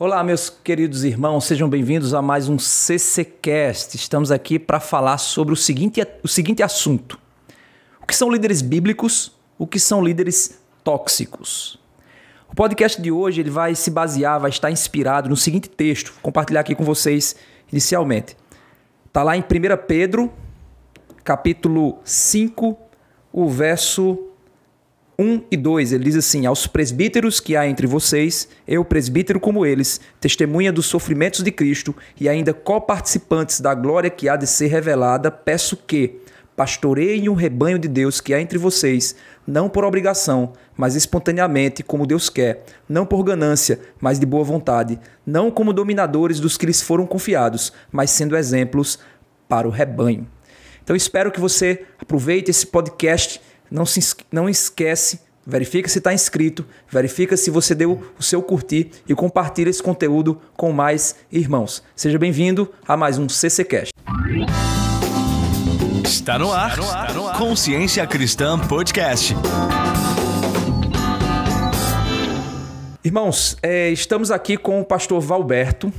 Olá, meus queridos irmãos, sejam bem-vindos a mais um CCcast. Estamos aqui para falar sobre o seguinte, o seguinte assunto: o que são líderes bíblicos, o que são líderes tóxicos. O podcast de hoje ele vai se basear, vai estar inspirado no seguinte texto, vou compartilhar aqui com vocês inicialmente. Está lá em 1 Pedro, capítulo 5, o verso 1 e 2, ele diz assim: Aos presbíteros que há entre vocês, eu, presbítero como eles, testemunha dos sofrimentos de Cristo e ainda coparticipantes da glória que há de ser revelada, peço que pastoreiem um rebanho de Deus que há entre vocês, não por obrigação, mas espontaneamente, como Deus quer, não por ganância, mas de boa vontade, não como dominadores dos que lhes foram confiados, mas sendo exemplos para o rebanho. Então espero que você aproveite esse podcast não, se, não esquece, verifica se está inscrito, verifica se você deu o seu curtir e compartilha esse conteúdo com mais irmãos. Seja bem-vindo a mais um CCcast. Está no ar, está no ar. Consciência Cristã Podcast. Irmãos, é, estamos aqui com o pastor Valberto.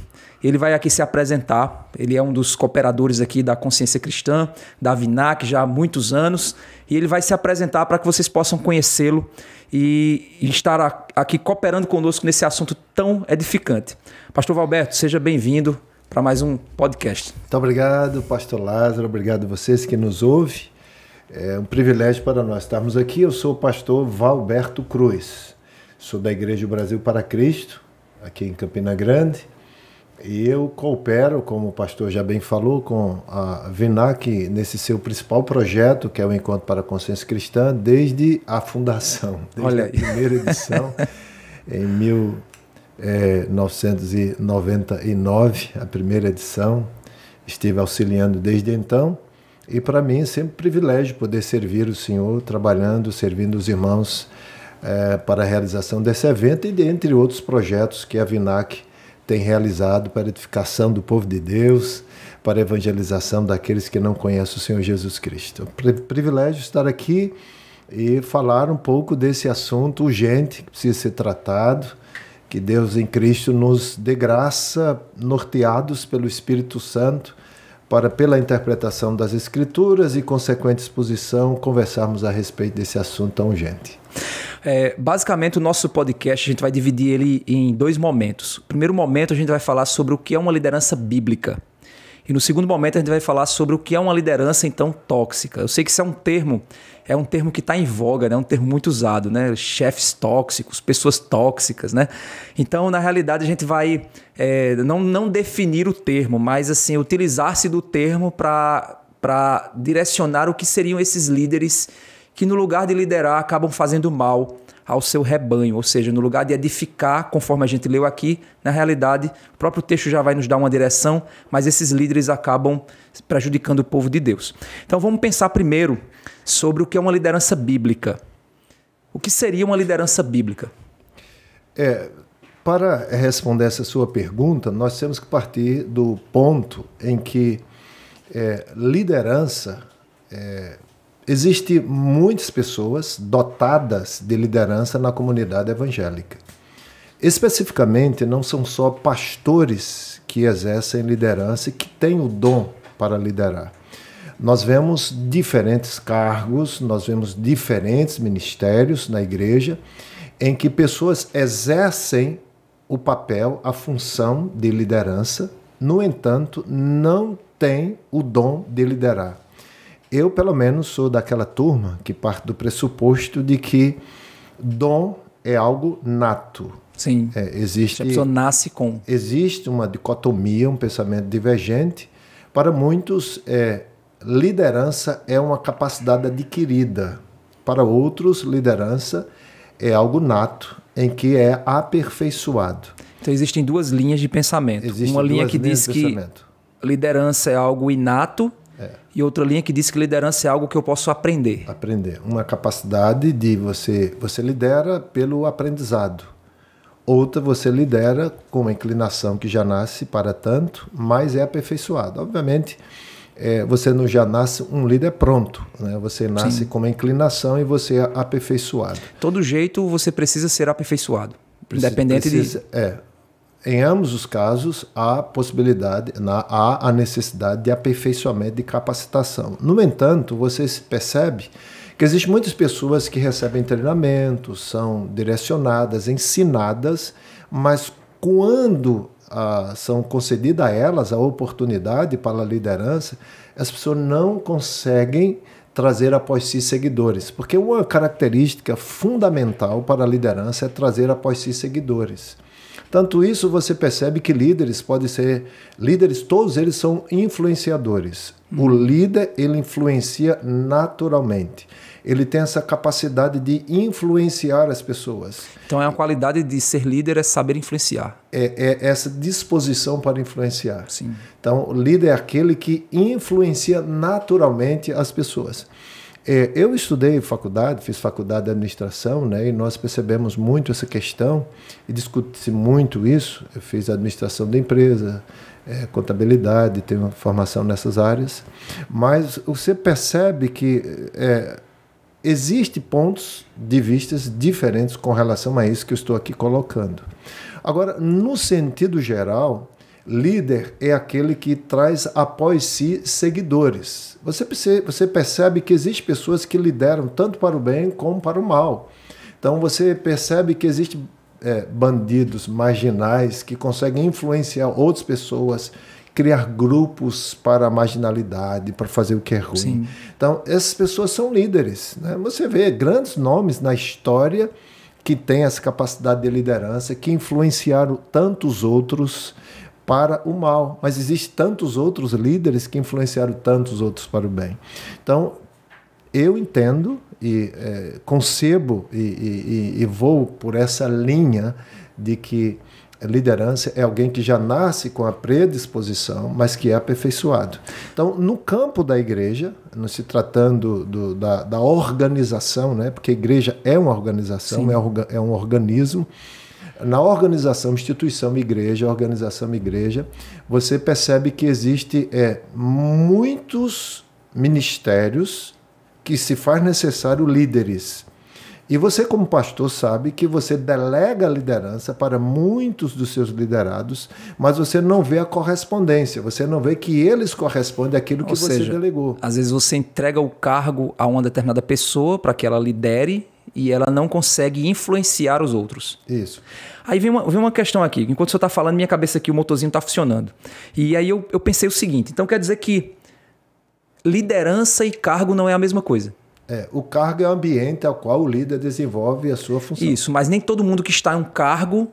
Ele vai aqui se apresentar. Ele é um dos cooperadores aqui da Consciência Cristã, da Vinac, já há muitos anos. E ele vai se apresentar para que vocês possam conhecê-lo e, estar aqui cooperando conosco nesse assunto tão edificante. Pastor Valberto, seja bem-vindo para mais um podcast. Muito obrigado, Pastor Lázaro. Obrigado a vocês que nos ouvem. É um privilégio para nós estarmos aqui. Eu sou o pastor Valberto Cruz. Sou da Igreja Brasil para Cristo, aqui em Campina Grande. E eu coopero, como o pastor já bem falou, com a VINAC nesse seu principal projeto, que é o Encontro para a Consciência Cristã, desde a fundação, desde Olha a primeira edição, em 1999, a primeira edição. Estive auxiliando desde então. E para mim é sempre um privilégio poder servir o Senhor, trabalhando, servindo os irmãos é, para a realização desse evento e dentre outros projetos que a VINAC tem realizado para edificação do povo de Deus, para a evangelização daqueles que não conhecem o Senhor Jesus Cristo. É privilégio estar aqui e falar um pouco desse assunto urgente que precisa ser tratado, que Deus em Cristo nos dê graça, norteados pelo Espírito Santo, para, pela interpretação das Escrituras e consequente exposição, conversarmos a respeito desse assunto tão urgente. É, basicamente, o nosso podcast a gente vai dividir ele em dois momentos. O primeiro momento a gente vai falar sobre o que é uma liderança bíblica. E no segundo momento a gente vai falar sobre o que é uma liderança então tóxica. Eu sei que isso é um termo, é um termo que está em voga, né? É um termo muito usado, né? Chefes tóxicos, pessoas tóxicas, né? Então, na realidade, a gente vai é, não, não definir o termo, mas assim utilizar-se do termo para direcionar o que seriam esses líderes que no lugar de liderar acabam fazendo mal ao seu rebanho, ou seja, no lugar de edificar, conforme a gente leu aqui, na realidade, o próprio texto já vai nos dar uma direção, mas esses líderes acabam prejudicando o povo de Deus. Então vamos pensar primeiro sobre o que é uma liderança bíblica. O que seria uma liderança bíblica? É, para responder essa sua pergunta, nós temos que partir do ponto em que é, liderança é, Existem muitas pessoas dotadas de liderança na comunidade evangélica. Especificamente, não são só pastores que exercem liderança e que têm o dom para liderar. Nós vemos diferentes cargos, nós vemos diferentes ministérios na igreja em que pessoas exercem o papel, a função de liderança, no entanto, não têm o dom de liderar. Eu, pelo menos, sou daquela turma que parte do pressuposto de que dom é algo nato. Sim. É, existe, a pessoa nasce com. Existe uma dicotomia, um pensamento divergente. Para muitos, é, liderança é uma capacidade adquirida. Para outros, liderança é algo nato, em que é aperfeiçoado. Então existem duas linhas de pensamento. Existem uma linha que diz que liderança é algo inato é. E outra linha que diz que liderança é algo que eu posso aprender. Aprender. Uma capacidade de você. Você lidera pelo aprendizado. Outra, você lidera com uma inclinação que já nasce para tanto, mas é aperfeiçoado. Obviamente, é, você não já nasce um líder pronto. Né? Você nasce Sim. com uma inclinação e você é aperfeiçoado. Todo jeito você precisa ser aperfeiçoado. Precisa, independente precisa, de. É, em ambos os casos, há possibilidade, há a necessidade de aperfeiçoamento de capacitação. No entanto, você percebe que existem muitas pessoas que recebem treinamento, são direcionadas, ensinadas, mas quando ah, são concedidas a elas a oportunidade para a liderança, as pessoas não conseguem trazer após si seguidores, porque uma característica fundamental para a liderança é trazer após si seguidores. Tanto isso você percebe que líderes podem ser líderes, todos eles são influenciadores. O líder ele influencia naturalmente. Ele tem essa capacidade de influenciar as pessoas. Então é a qualidade de ser líder é saber influenciar. É, é essa disposição para influenciar. Sim. Então, o líder é aquele que influencia naturalmente as pessoas. É, eu estudei faculdade, fiz faculdade de administração, né, e nós percebemos muito essa questão e discute-se muito isso. Eu fiz administração da empresa, é, contabilidade, tenho uma formação nessas áreas, mas você percebe que é, existe pontos de vistas diferentes com relação a isso que eu estou aqui colocando. Agora, no sentido geral, líder é aquele que traz após si seguidores. Você, você percebe que existem pessoas que lideram tanto para o bem como para o mal. Então você percebe que existem é, bandidos marginais que conseguem influenciar outras pessoas, criar grupos para a marginalidade, para fazer o que é ruim. Sim. Então essas pessoas são líderes. Né? Você vê grandes nomes na história que têm essa capacidade de liderança, que influenciaram tantos outros para o mal. Mas existem tantos outros líderes que influenciaram tantos outros para o bem. Então, eu entendo e é, concebo e, e, e, vou por essa linha de que liderança é alguém que já nasce com a predisposição, mas que é aperfeiçoado. Então, no campo da igreja, não se tratando do, da, da, organização, né? porque a igreja é uma organização, é, é um organismo, na organização, instituição, igreja, organização, igreja, você percebe que existe é, muitos ministérios que se faz necessário líderes. E você, como pastor, sabe que você delega a liderança para muitos dos seus liderados, mas você não vê a correspondência, você não vê que eles correspondem àquilo que Ou você seja, delegou. Às vezes você entrega o cargo a uma determinada pessoa para que ela lidere e ela não consegue influenciar os outros. Isso. Aí vem uma, vem uma questão aqui. Enquanto o senhor está falando, minha cabeça aqui, o motorzinho está funcionando. E aí eu, eu pensei o seguinte: então quer dizer que liderança e cargo não é a mesma coisa. É, o cargo é o ambiente ao qual o líder desenvolve a sua função. Isso, mas nem todo mundo que está em um cargo.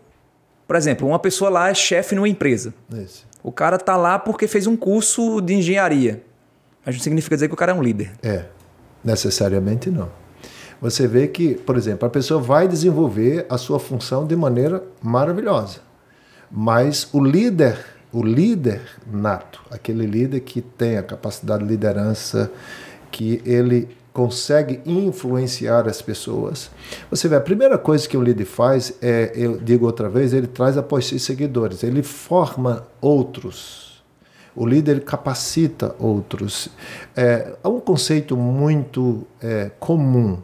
Por exemplo, uma pessoa lá é chefe numa empresa. Isso. O cara está lá porque fez um curso de engenharia. Mas não significa dizer que o cara é um líder. É, necessariamente não você vê que, por exemplo, a pessoa vai desenvolver a sua função de maneira maravilhosa. Mas o líder, o líder nato, aquele líder que tem a capacidade de liderança, que ele consegue influenciar as pessoas. Você vê, a primeira coisa que o líder faz é, eu digo outra vez, ele traz após si seguidores, ele forma outros. O líder capacita outros. É, há um conceito muito é, comum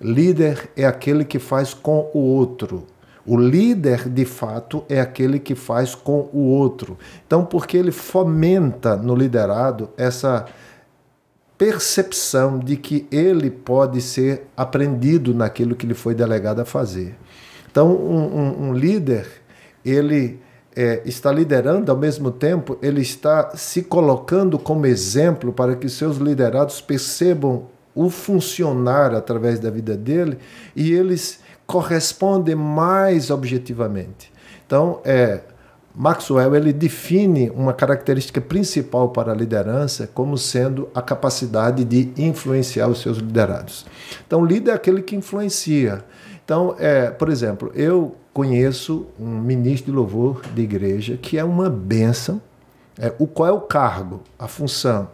Líder é aquele que faz com o outro. O líder, de fato, é aquele que faz com o outro. Então, porque ele fomenta no liderado essa percepção de que ele pode ser aprendido naquilo que lhe foi delegado a fazer. Então, um, um, um líder, ele é, está liderando, ao mesmo tempo, ele está se colocando como exemplo para que seus liderados percebam o funcionar através da vida dele e eles correspondem mais objetivamente. Então, é, Maxwell ele define uma característica principal para a liderança como sendo a capacidade de influenciar os seus liderados. Então, líder é aquele que influencia. Então, é, por exemplo, eu conheço um ministro de louvor de igreja que é uma bênção. É, o qual é o cargo, a função?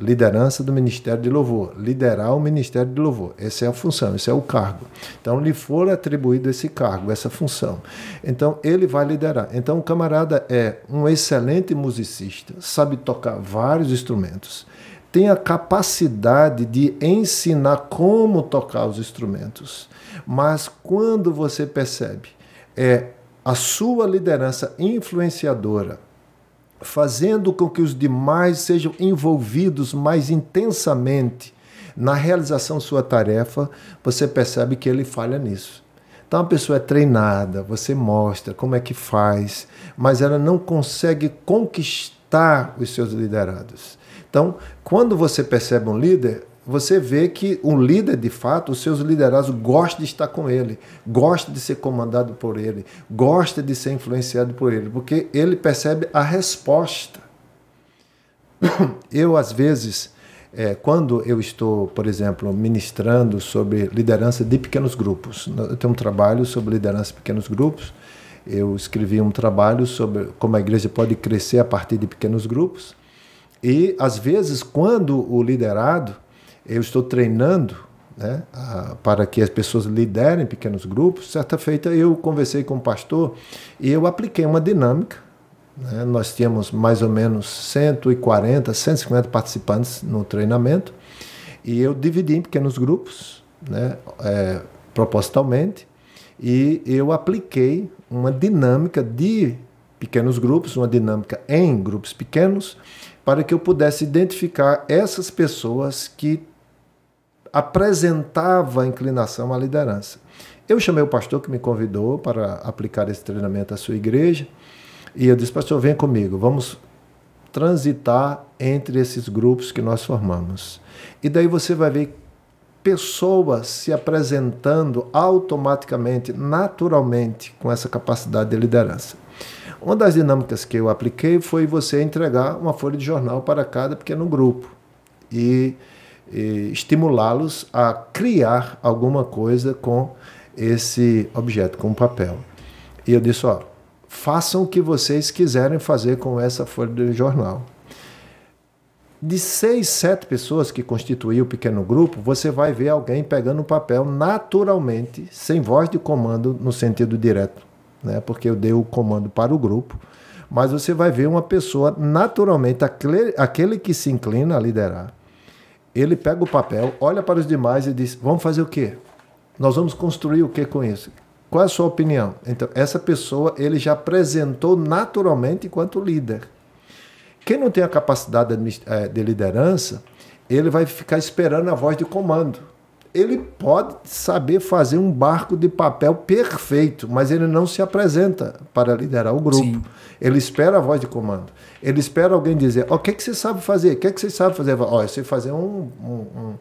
Liderança do Ministério de Louvor, liderar o Ministério de Louvor. Essa é a função, esse é o cargo. Então, lhe for atribuído esse cargo, essa função. Então, ele vai liderar. Então, o camarada é um excelente musicista, sabe tocar vários instrumentos, tem a capacidade de ensinar como tocar os instrumentos. Mas quando você percebe, é a sua liderança influenciadora, fazendo com que os demais sejam envolvidos mais intensamente na realização de sua tarefa, você percebe que ele falha nisso. Então a pessoa é treinada, você mostra como é que faz, mas ela não consegue conquistar os seus liderados. Então, quando você percebe um líder, você vê que um líder, de fato, os seus liderados gostam de estar com ele, gosta de ser comandado por ele, gosta de ser influenciado por ele, porque ele percebe a resposta. Eu, às vezes, é, quando eu estou, por exemplo, ministrando sobre liderança de pequenos grupos, eu tenho um trabalho sobre liderança de pequenos grupos, eu escrevi um trabalho sobre como a igreja pode crescer a partir de pequenos grupos, e às vezes, quando o liderado, eu estou treinando né, a, para que as pessoas liderem pequenos grupos, certa feita eu conversei com o pastor e eu apliquei uma dinâmica né? Nós tínhamos mais ou menos 140, 150 participantes no treinamento e eu dividi em pequenos grupos, né? É, propositalmente, e eu apliquei uma dinâmica de pequenos grupos, uma dinâmica em grupos pequenos, para que eu pudesse identificar essas pessoas que apresentavam a inclinação à liderança. Eu chamei o pastor que me convidou para aplicar esse treinamento à sua igreja e eu disse, pastor, vem comigo, vamos transitar entre esses grupos que nós formamos. E daí você vai ver pessoas se apresentando automaticamente, naturalmente, com essa capacidade de liderança. Uma das dinâmicas que eu apliquei foi você entregar uma folha de jornal para cada pequeno grupo e estimulá-los a criar alguma coisa com esse objeto, com o papel. E eu disse: ó, façam o que vocês quiserem fazer com essa folha de jornal. De seis, sete pessoas que constituíam o pequeno grupo, você vai ver alguém pegando o papel naturalmente, sem voz de comando no sentido direto, né? porque eu dei o comando para o grupo. Mas você vai ver uma pessoa naturalmente, aquele, aquele que se inclina a liderar, ele pega o papel, olha para os demais e diz: Vamos fazer o quê? Nós vamos construir o que com isso? Qual é a sua opinião? Então, essa pessoa ele já apresentou naturalmente enquanto líder. Quem não tem a capacidade eh, de liderança, ele vai ficar esperando a voz de comando. Ele pode saber fazer um barco de papel perfeito, mas ele não se apresenta para liderar o grupo. Sim. Ele espera a voz de comando. Ele espera alguém dizer: oh, O que, é que você sabe fazer? O que, é que você sabe fazer? Ó, oh, eu sei fazer um, um, um,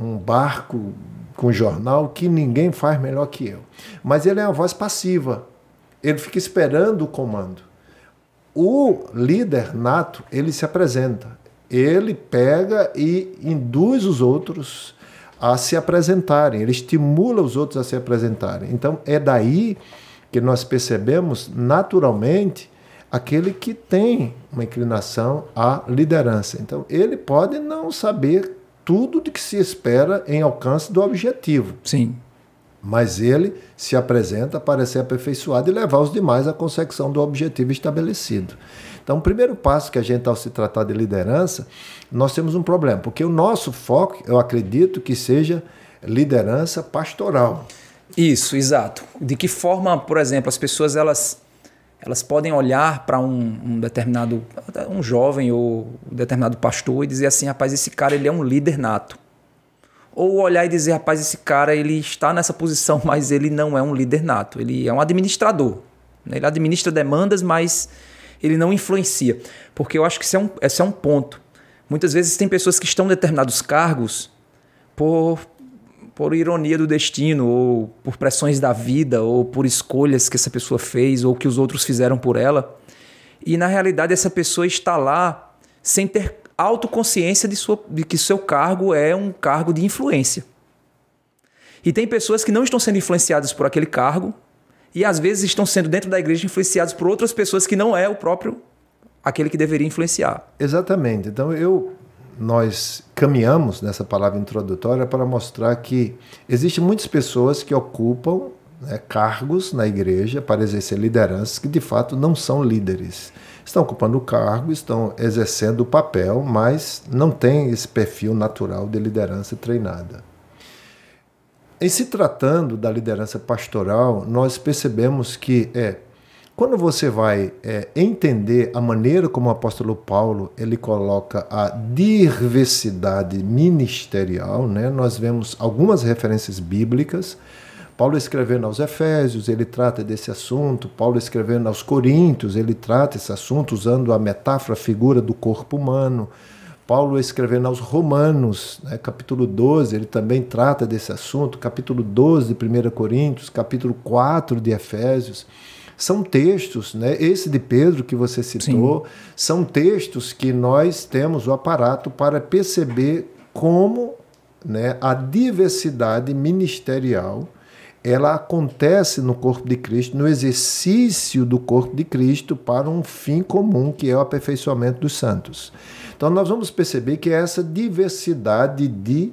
um barco com jornal que ninguém faz melhor que eu. Mas ele é uma voz passiva. Ele fica esperando o comando. O líder nato, ele se apresenta. Ele pega e induz os outros a se apresentarem, ele estimula os outros a se apresentarem. Então é daí que nós percebemos naturalmente aquele que tem uma inclinação à liderança. Então ele pode não saber tudo de que se espera em alcance do objetivo. Sim. Mas ele se apresenta para ser aperfeiçoado e levar os demais à consecução do objetivo estabelecido. Então, o primeiro passo que a gente, ao se tratar de liderança, nós temos um problema, porque o nosso foco, eu acredito que seja liderança pastoral. Isso, exato. De que forma, por exemplo, as pessoas elas elas podem olhar para um, um, determinado um jovem ou um determinado pastor e dizer assim, rapaz, esse cara ele é um líder nato. Ou olhar e dizer, rapaz, esse cara ele está nessa posição, mas ele não é um líder nato, ele é um administrador. Ele administra demandas, mas ele não influencia. Porque eu acho que esse é um, esse é um ponto. Muitas vezes tem pessoas que estão em determinados cargos por por ironia do destino, ou por pressões da vida, ou por escolhas que essa pessoa fez, ou que os outros fizeram por ela. E na realidade essa pessoa está lá sem ter autoconsciência de, sua, de que seu cargo é um cargo de influência. E tem pessoas que não estão sendo influenciadas por aquele cargo, e às vezes estão sendo dentro da igreja influenciados por outras pessoas que não é o próprio aquele que deveria influenciar. Exatamente. Então eu nós caminhamos nessa palavra introdutória para mostrar que existem muitas pessoas que ocupam né, cargos na igreja para exercer lideranças que de fato não são líderes. Estão ocupando cargo, estão exercendo o papel, mas não têm esse perfil natural de liderança treinada. Em se tratando da liderança pastoral, nós percebemos que é quando você vai é, entender a maneira como o apóstolo Paulo ele coloca a diversidade ministerial, né? nós vemos algumas referências bíblicas. Paulo escrevendo aos Efésios, ele trata desse assunto. Paulo escrevendo aos Coríntios, ele trata esse assunto usando a metáfora, a figura do corpo humano. Paulo escrevendo aos Romanos, né, capítulo 12, ele também trata desse assunto, capítulo 12 de 1 Coríntios, capítulo 4 de Efésios. São textos, né, esse de Pedro que você citou, Sim. são textos que nós temos o aparato para perceber como né, a diversidade ministerial ela acontece no corpo de Cristo, no exercício do corpo de Cristo para um fim comum, que é o aperfeiçoamento dos santos. Então nós vamos perceber que é essa diversidade de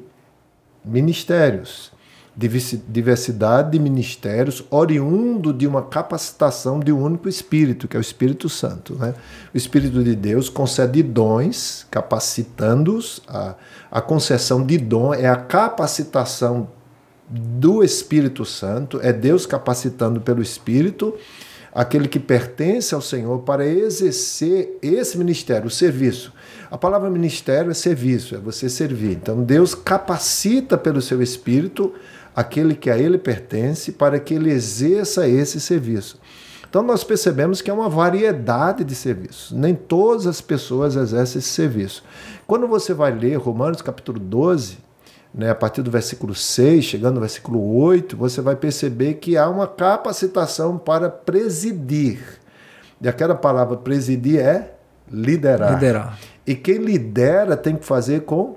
ministérios, diversidade de ministérios oriundo de uma capacitação de um único Espírito, que é o Espírito Santo. Né? O Espírito de Deus concede dons, capacitando-os. A, a concessão de dom é a capacitação do Espírito Santo, é Deus capacitando pelo Espírito aquele que pertence ao Senhor para exercer esse ministério, o serviço. A palavra ministério é serviço, é você servir. Então Deus capacita pelo seu espírito aquele que a ele pertence para que ele exerça esse serviço. Então nós percebemos que é uma variedade de serviços. Nem todas as pessoas exercem esse serviço. Quando você vai ler Romanos capítulo 12, né, a partir do versículo 6, chegando no versículo 8, você vai perceber que há uma capacitação para presidir. E aquela palavra presidir é liderar. Liderar. E quem lidera tem que fazer com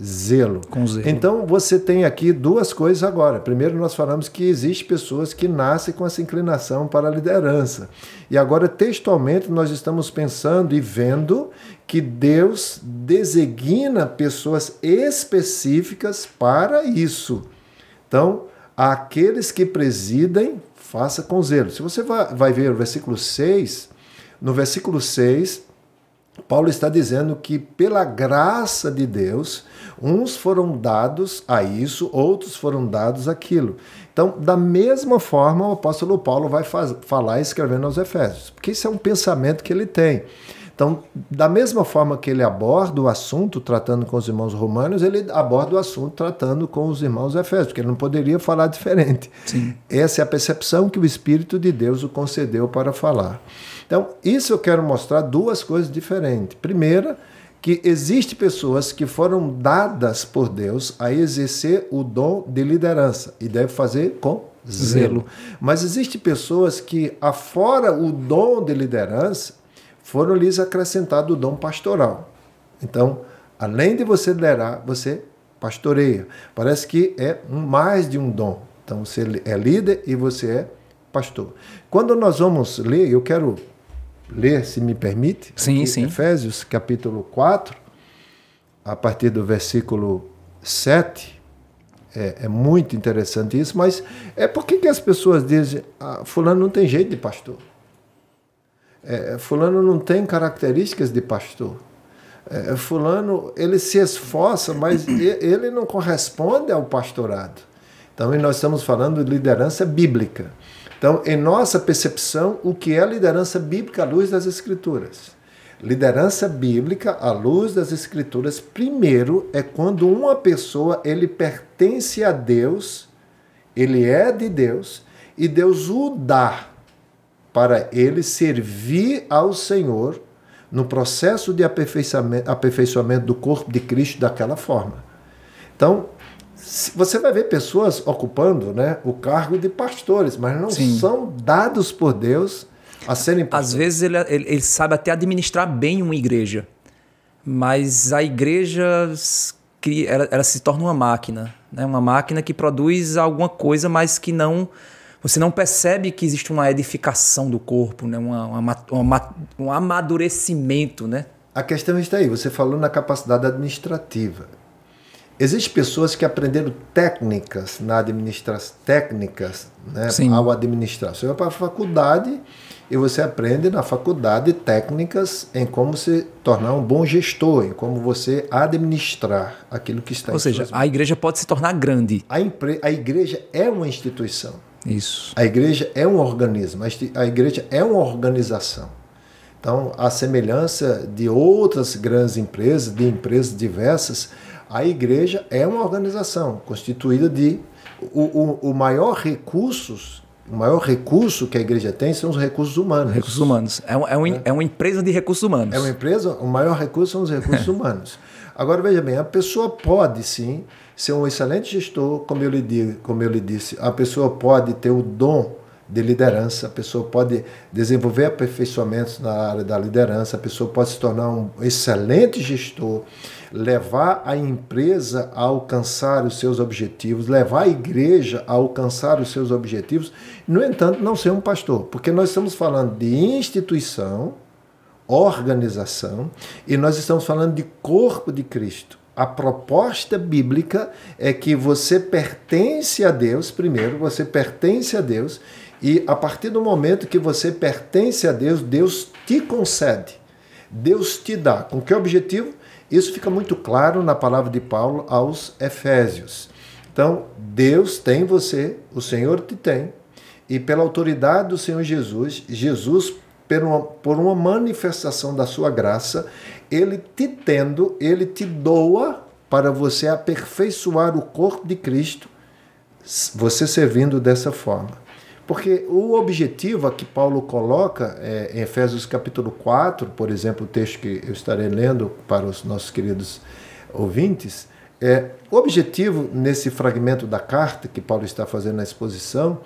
zelo. Com zelo. Então você tem aqui duas coisas agora. Primeiro nós falamos que existe pessoas que nascem com essa inclinação para a liderança. E agora textualmente nós estamos pensando e vendo que Deus designa pessoas específicas para isso. Então, aqueles que presidem, faça com zelo. Se você vai ver o versículo 6, no versículo 6, Paulo está dizendo que, pela graça de Deus, uns foram dados a isso, outros foram dados aquilo. Então, da mesma forma, o apóstolo Paulo vai falar escrevendo aos Efésios, porque isso é um pensamento que ele tem. Então, da mesma forma que ele aborda o assunto tratando com os irmãos romanos, ele aborda o assunto tratando com os irmãos efésios, porque ele não poderia falar diferente. Sim. Essa é a percepção que o Espírito de Deus o concedeu para falar. Então, isso eu quero mostrar duas coisas diferentes. Primeira, que existe pessoas que foram dadas por Deus a exercer o dom de liderança e deve fazer com zelo. Mas existe pessoas que afora o dom de liderança foram lhes acrescentado o dom pastoral. Então, além de você liderar, você pastoreia. Parece que é mais de um dom. Então, você é líder e você é pastor. Quando nós vamos ler, eu quero ler, se me permite, sim, aqui, sim. Efésios capítulo 4, a partir do versículo 7. É, é muito interessante isso, mas é por que, que as pessoas dizem, ah, fulano não tem jeito de pastor? É, fulano não tem características de pastor. É, fulano, ele se esforça, mas ele não corresponde ao pastorado. Então, nós estamos falando de liderança bíblica. Então, em nossa percepção, o que é liderança bíblica à luz das Escrituras? Liderança bíblica à luz das Escrituras, primeiro, é quando uma pessoa ele pertence a Deus, ele é de Deus, e Deus o dá para ele servir ao Senhor no processo de aperfeiçoamento, aperfeiçoamento do corpo de Cristo daquela forma. Então, você vai ver pessoas ocupando né, o cargo de pastores, mas não Sim. são dados por Deus a serem pastores. Às vezes ele, ele, ele, sabe até administrar bem uma igreja, mas a igreja ela, ela se torna uma máquina, né? uma máquina que produz alguma coisa, mas que não você não percebe que existe uma edificação do corpo, né? uma, uma, uma, um amadurecimento. Né? A questão está aí, você falou na capacidade administrativa. Existem pessoas que aprenderam técnicas na administração, técnicas né, ao administrar. Você vai para a faculdade e você aprende na faculdade técnicas em como se tornar um bom gestor, em como você administrar aquilo que está Ou em seja, a igreja pode se tornar grande. A, a igreja é uma instituição. Isso. A igreja é um organismo, a igreja é uma organização. Então, a semelhança de outras grandes empresas, de empresas diversas, a igreja é uma organização constituída de o, o, o maior recursos o maior recurso que a igreja tem são os recursos humanos. Recursos humanos. É, um, é, um, é. é uma empresa de recursos humanos. É uma empresa, o maior recurso são os recursos humanos. Agora, veja bem, a pessoa pode sim ser um excelente gestor, como eu lhe, como eu lhe disse. A pessoa pode ter o dom de liderança, a pessoa pode desenvolver aperfeiçoamentos na área da liderança, a pessoa pode se tornar um excelente gestor, levar a empresa a alcançar os seus objetivos, levar a igreja a alcançar os seus objetivos, no entanto, não ser um pastor, porque nós estamos falando de instituição, organização, e nós estamos falando de corpo de Cristo. A proposta bíblica é que você pertence a Deus, primeiro, você pertence a Deus, e a partir do momento que você pertence a Deus, Deus te concede, Deus te dá. Com que objetivo? Isso fica muito claro na palavra de Paulo aos Efésios. Então, Deus tem você, o Senhor te tem, e pela autoridade do Senhor Jesus, Jesus, por uma, por uma manifestação da sua graça, ele te tendo, ele te doa para você aperfeiçoar o corpo de Cristo, você servindo dessa forma. Porque o objetivo a que Paulo coloca é, em Efésios capítulo 4, por exemplo, o texto que eu estarei lendo para os nossos queridos ouvintes, é, o objetivo nesse fragmento da carta que Paulo está fazendo na exposição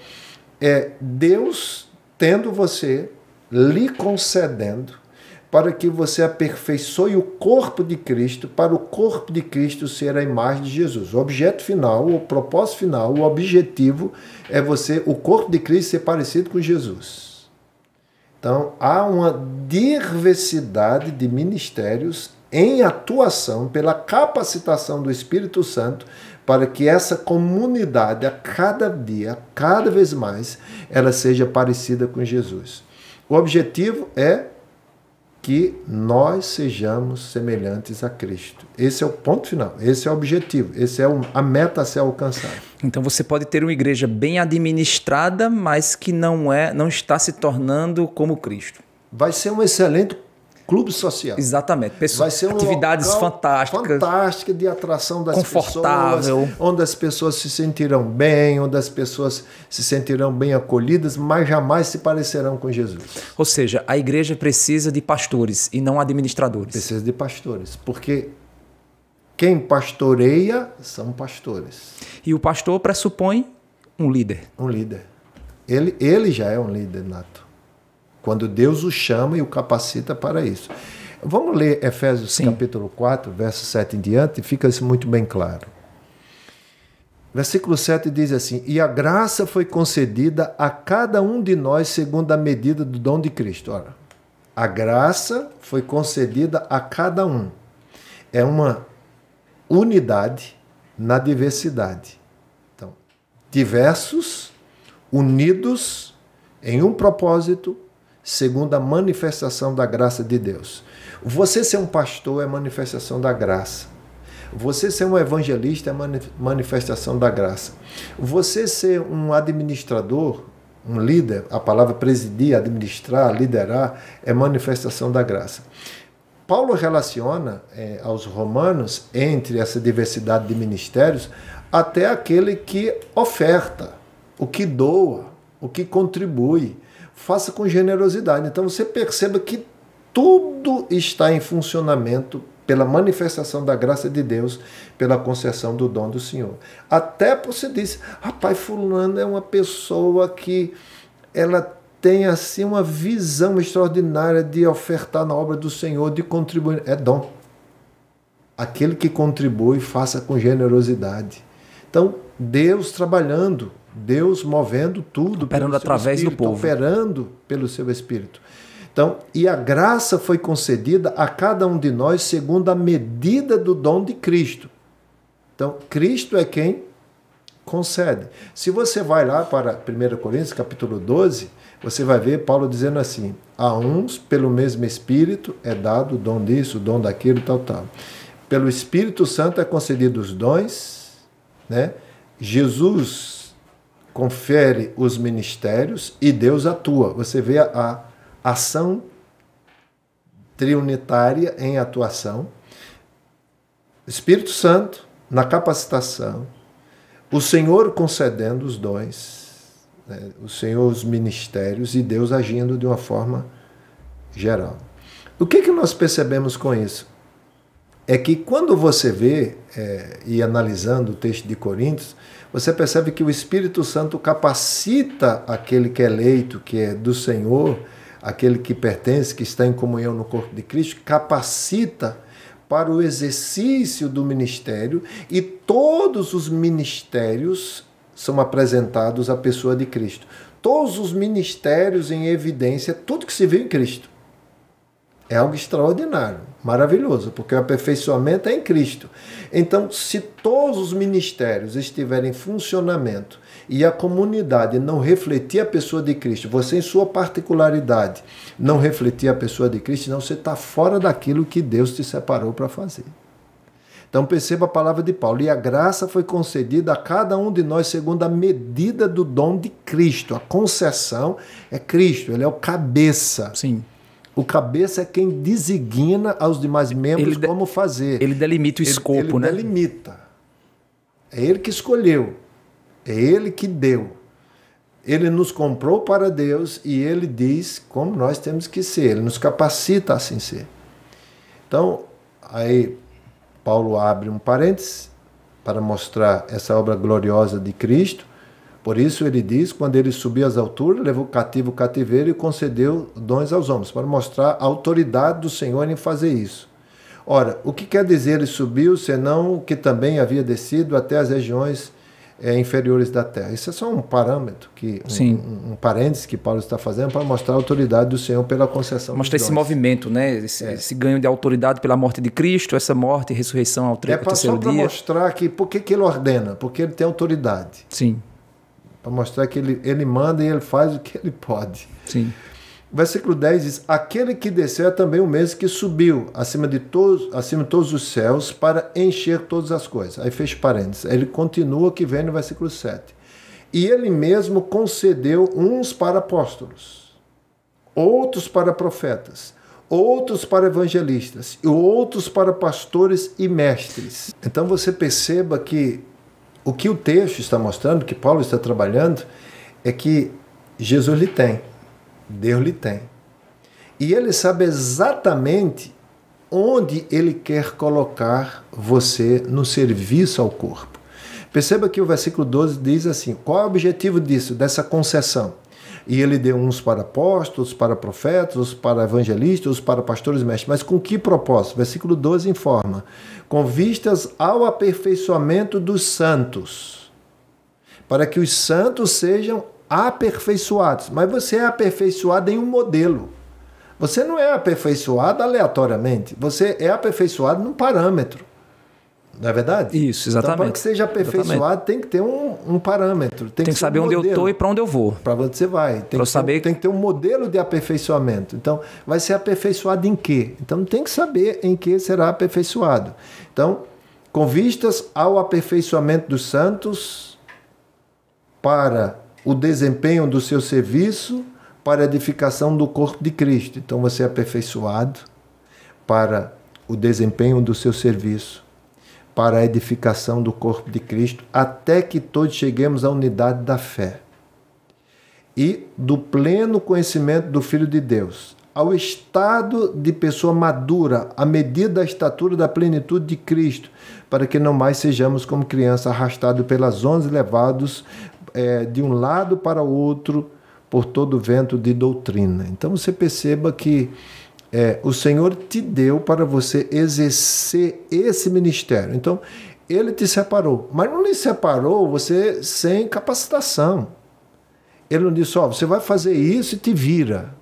é Deus tendo você, lhe concedendo para que você aperfeiçoe o corpo de Cristo, para o corpo de Cristo ser a imagem de Jesus. O objeto final, o propósito final, o objetivo é você, o corpo de Cristo, ser parecido com Jesus. Então, há uma diversidade de ministérios em atuação pela capacitação do Espírito Santo para que essa comunidade a cada dia, cada vez mais, ela seja parecida com Jesus. O objetivo é que nós sejamos semelhantes a Cristo. Esse é o ponto final, esse é o objetivo, esse é a meta a ser alcançada. Então você pode ter uma igreja bem administrada, mas que não é, não está se tornando como Cristo. Vai ser um excelente clube social. Exatamente. Pessoa, Vai ser um atividades fantásticas. Fantástica de atração das confortável. pessoas. Onde as pessoas se sentirão bem, onde as pessoas se sentirão bem acolhidas, mas jamais se parecerão com Jesus. Ou seja, a igreja precisa de pastores e não administradores. Precisa de pastores. Porque quem pastoreia são pastores. E o pastor pressupõe um líder. Um líder. Ele, ele já é um líder nato quando Deus o chama e o capacita para isso. Vamos ler Efésios Sim. capítulo 4, verso 7 em diante, fica isso muito bem claro. Versículo 7 diz assim: E a graça foi concedida a cada um de nós segundo a medida do dom de Cristo. Ora, a graça foi concedida a cada um. É uma unidade na diversidade. Então, diversos, unidos em um propósito, segundo a manifestação da graça de Deus. Você ser um pastor é manifestação da graça. Você ser um evangelista é manifestação da graça. Você ser um administrador, um líder, a palavra presidir, administrar, liderar, é manifestação da graça. Paulo relaciona é, aos romanos, entre essa diversidade de ministérios, até aquele que oferta, o que doa, o que contribui faça com generosidade. Então você perceba que tudo está em funcionamento pela manifestação da graça de Deus, pela concessão do dom do Senhor. Até você disse, rapaz, fulano é uma pessoa que ela tem assim uma visão extraordinária de ofertar na obra do Senhor, de contribuir. É dom. Aquele que contribui, faça com generosidade. Então, Deus trabalhando Deus movendo tudo. Operando através espírito, do povo. Operando pelo seu Espírito. Então, e a graça foi concedida a cada um de nós segundo a medida do dom de Cristo. Então, Cristo é quem concede. Se você vai lá para 1 Coríntios, capítulo 12, você vai ver Paulo dizendo assim: a uns, pelo mesmo Espírito, é dado o dom disso, o dom daquilo, tal, tal. Pelo Espírito Santo é concedido os dons, né? Jesus confere os ministérios e Deus atua. Você vê a, ação triunitária em atuação. Espírito Santo na capacitação, o Senhor concedendo os dons, né? o Senhor os ministérios e Deus agindo de uma forma geral. O que, que nós percebemos com isso? É que quando você vê, é, e analisando o texto de Coríntios, você percebe que o Espírito Santo capacita aquele que é eleito, que é do Senhor, aquele que pertence, que está em comunhão no corpo de Cristo, capacita para o exercício do ministério e todos os ministérios são apresentados à pessoa de Cristo. Todos os ministérios em evidência, tudo que se vê em Cristo. É algo extraordinário, maravilhoso, porque o aperfeiçoamento é em Cristo. Então, se todos os ministérios estiverem em funcionamento e a comunidade não refletir a pessoa de Cristo, você em sua particularidade não refletir a pessoa de Cristo, não você está fora daquilo que Deus te separou para fazer. Então perceba a palavra de Paulo. E a graça foi concedida a cada um de nós segundo a medida do dom de Cristo. A concessão é Cristo, ele é o cabeça. Sim. O cabeça é quem designa aos demais membros Ele de- como fazer. Ele delimita o Ele- escopo, ele né? delimita. É ele que escolheu. É ele que deu. Ele nos comprou para Deus e ele diz como nós temos que ser. Ele nos capacita a assim ser. Então, aí Paulo abre um parênteses para mostrar essa obra gloriosa de Cristo. Por isso ele diz, quando ele subiu às alturas, levou cativo o cativeiro e concedeu dons aos homens, para mostrar a autoridade do Senhor em fazer isso. Ora, o que quer dizer ele subiu, senão que também havia descido até as regiões eh, inferiores da terra? Isso é só um parâmetro, que, um, Sim. um, um parênteses que Paulo está fazendo para mostrar a autoridade do Senhor pela concessão Mostra dos esse dons. movimento, né? Esse, esse ganho de autoridade pela morte de Cristo, essa morte e ressurreição ao É ao pra, só terceiro para dia. mostrar que por que ele ordena? Porque ele tem autoridade. Sim, Para mostrar que ele, ele manda e ele faz o que ele pode. sim. Versículo 10 diz: Aquele que desceu é também o mesmo que subiu acima de todos, acima de todos os céus para encher todas as coisas. Aí fecha parênteses. Ele continua que vem no versículo 7. E ele mesmo concedeu uns para apóstolos, outros para profetas, outros para evangelistas e outros para pastores e mestres. Então você perceba que o que o texto está mostrando, que Paulo está trabalhando, é que Jesus lhe tem, Deus lhe tem. E ele sabe exatamente onde ele quer colocar você no serviço ao corpo. Perceba que o versículo 12 diz assim: qual é o objetivo disso, dessa concessão? E ele deu uns para apóstolos, para profetas, para evangelistas, para pastores e mestres. Mas com que propósito? Versículo 12 informa: com vistas ao aperfeiçoamento dos santos, para que os santos sejam aperfeiçoados. Mas você é aperfeiçoado em um modelo. Você não é aperfeiçoado aleatoriamente. Você é aperfeiçoado num parâmetro. Não é verdade? Isso, exatamente. Então, para que seja aperfeiçoado, Exatamente. tem que ter um, um parâmetro. Tem, Tem que saber um onde eu tô e para onde eu vou. para onde você vai. Tem, que saber- ter, tem que ter um modelo de aperfeiçoamento. Então, vai ser aperfeiçoado em quê? Então, tem que saber em que será aperfeiçoado. Então, com vistas ao aperfeiçoamento dos santos, para o desempenho do seu serviço, para a edificação do corpo de Cristo. Então, você é aperfeiçoado para o desempenho do seu serviço, para a edificação do corpo de Cristo, até que todos cheguemos à unidade da fé e do pleno conhecimento do Filho de Deus, ao estado de pessoa madura, à medida da estatura da plenitude de Cristo, para que não mais sejamos como crianças arrastados pelas ondas e levados eh, de um lado para o outro por todo o vento de doutrina. Então você perceba que é, o Senhor te deu para você exercer esse ministério. Então, ele te separou. Mas não lhe separou você sem capacitação. Ele não disse, ó, você vai fazer isso e te vira.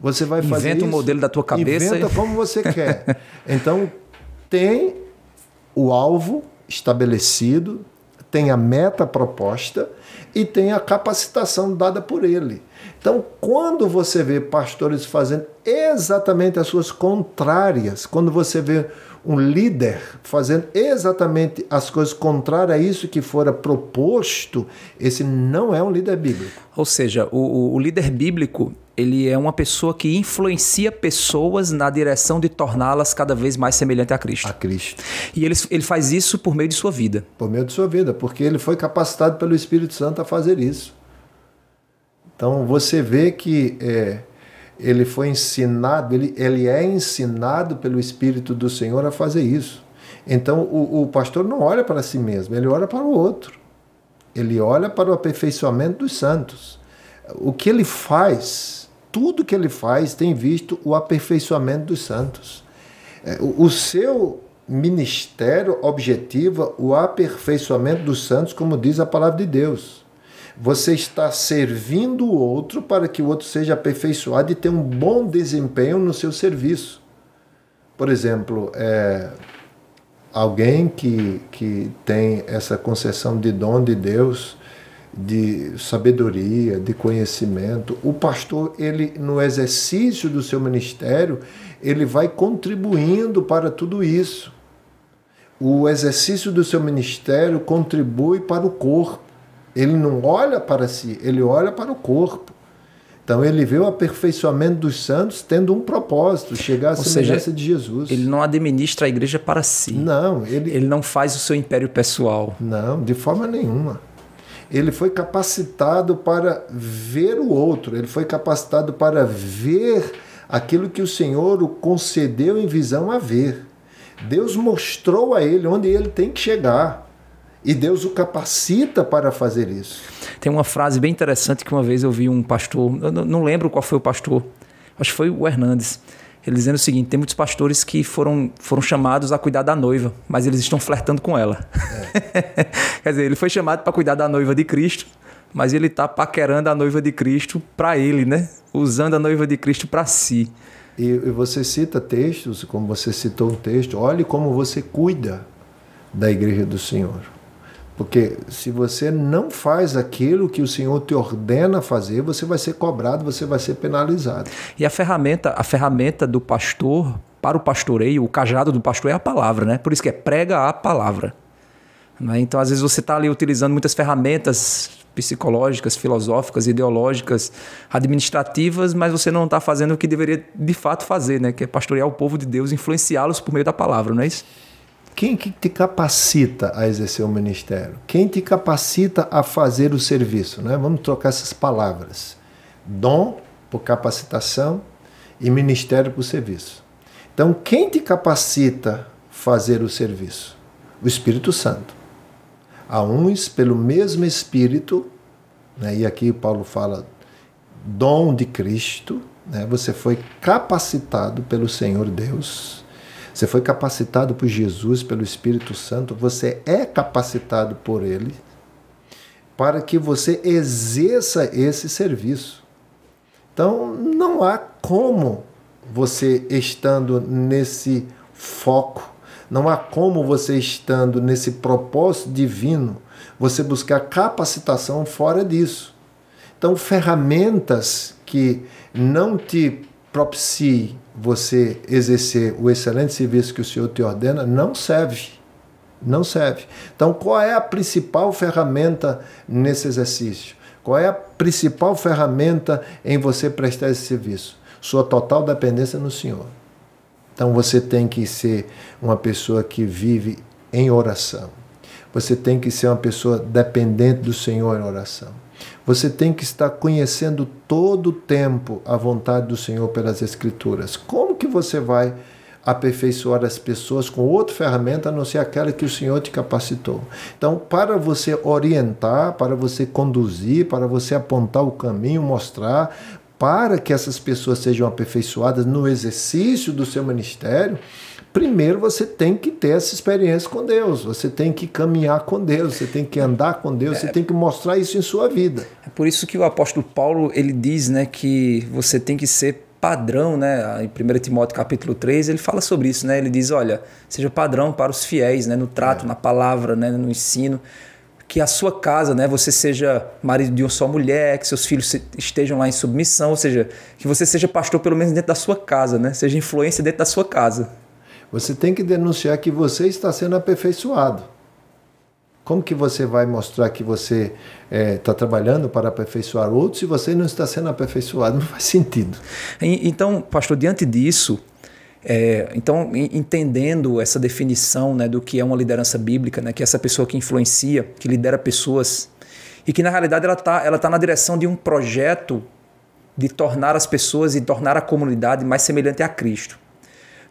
Você vai fazer Inventa um isso, modelo da tua cabeça Inventa e- como você quer. Então, tem o alvo estabelecido, tem a meta proposta e tem a capacitação dada por ele. Então, quando você vê pastores fazendo exatamente as suas contrárias, quando você vê um líder fazendo exatamente as coisas contrárias a isso que fora proposto, esse não é um líder bíblico. Ou seja, o, o líder bíblico ele é uma pessoa que influencia pessoas na direção de torná-las cada vez mais semelhante a Cristo. A Cristo. E ele, ele faz isso por meio de sua vida. Por meio de sua vida, porque ele foi capacitado pelo Espírito Santo a fazer isso. Então você vê que é, ele foi ensinado, ele, ele é ensinado pelo Espírito do Senhor a fazer isso. Então o, o pastor não olha para si mesmo, ele olha para o outro. Ele olha para o aperfeiçoamento dos santos. O que ele faz, tudo que ele faz, tem visto o aperfeiçoamento dos santos. É, o, o seu ministério objetiva o aperfeiçoamento dos santos, como diz a palavra de Deus. Você está servindo o outro para que o outro seja aperfeiçoado e tenha um bom desempenho no seu serviço. Por exemplo, é, alguém que, que tem essa concessão de dom de Deus, de sabedoria, de conhecimento, o pastor, ele no exercício do seu ministério, ele vai contribuindo para tudo isso. O exercício do seu ministério contribui para o corpo. Ele não olha para si, ele olha para o corpo. Então ele vê o aperfeiçoamento dos santos tendo um propósito, chegar à Ou semelhança seja, de Jesus. Ele não administra a igreja para si. Não, ele ele não faz o seu império pessoal. Não, de forma nenhuma. Ele foi capacitado para ver o outro, ele foi capacitado para ver aquilo que o Senhor o concedeu em visão a ver. Deus mostrou a ele onde ele tem que chegar. E Deus o capacita para fazer isso. Tem uma frase bem interessante que uma vez eu vi um pastor, eu não lembro qual foi o pastor, acho que foi o Hernandes. Ele dizendo o seguinte: tem muitos pastores que foram, foram chamados a cuidar da noiva, mas eles estão flertando com ela. É. Quer dizer, ele foi chamado para cuidar da noiva de Cristo, mas ele está paquerando a noiva de Cristo para ele, né? Usando a noiva de Cristo para si. E, e você cita textos, como você citou um texto, olhe como você cuida da igreja do Senhor. Porque se você não faz aquilo que o Senhor te ordena fazer, você vai ser cobrado, você vai ser penalizado. E a ferramenta, a ferramenta do pastor para o pastoreio, o cajado do pastor é a palavra, né? Por isso que é prega a palavra. Né? Então, às vezes você está ali utilizando muitas ferramentas psicológicas, filosóficas, ideológicas, administrativas, mas você não está fazendo o que deveria de fato fazer, né? Que é pastorear o povo de Deus, influenciá-los por meio da palavra, não é isso? Quem que te capacita a exercer o ministério? Quem te capacita a fazer o serviço? Né? Vamos trocar essas palavras. Dom por capacitação e ministério por serviço. Então, quem te capacita a fazer o serviço? O Espírito Santo. A uns, pelo mesmo Espírito, né? e aqui Paulo fala dom de Cristo, né? você foi capacitado pelo Senhor Deus você foi capacitado por Jesus, pelo Espírito Santo, você é capacitado por Ele para que você exerça esse serviço. Então, não há como você estando nesse foco, não há como você estando nesse propósito divino, você buscar capacitação fora disso. Então, ferramentas que não te propiciem você exercer o excelente serviço que o Senhor te ordena, não serve. Não serve. Então, qual é a principal ferramenta nesse exercício? Qual é a principal ferramenta em você prestar esse serviço? Sua total dependência no Senhor. Então, você tem que ser uma pessoa que vive em oração. Você tem que ser uma pessoa dependente do Senhor em oração. Você tem que estar conhecendo todo o tempo a vontade do Senhor pelas Escrituras. Como que você vai aperfeiçoar as pessoas com outra ferramenta a não ser aquela que o Senhor te capacitou? Então, para você orientar, para você conduzir, para você apontar o caminho, mostrar, para que essas pessoas sejam aperfeiçoadas no exercício do seu ministério, primeiro você tem que ter essa experiência com Deus, você tem que caminhar com Deus, você tem que andar com Deus, é, você tem que mostrar isso em sua vida. É por isso que o apóstolo Paulo ele diz né, que você tem que ser padrão, né? Em 1 Timóteo capítulo 3, ele fala sobre isso, né? Ele diz, olha, seja padrão para os fiéis, né? No trato, é. na palavra, né? no ensino. que a sua casa, né, você seja marido de uma só mulher, que seus filhos estejam lá em submissão, ou seja, que você seja pastor pelo menos dentro da sua casa, né? Seja influência dentro da sua casa. Você tem que denunciar que você está sendo aperfeiçoado. Como que você vai mostrar que você está é, trabalhando para aperfeiçoar outros se você não está sendo aperfeiçoado? Não faz sentido. Então, pastor, diante disso, é, então, entendendo essa definição né, do que é uma liderança bíblica, né, que é essa pessoa que influencia, que lidera pessoas, e que na realidade ela está ela tá na direção de um projeto de tornar as pessoas e tornar a comunidade mais semelhante a Cristo.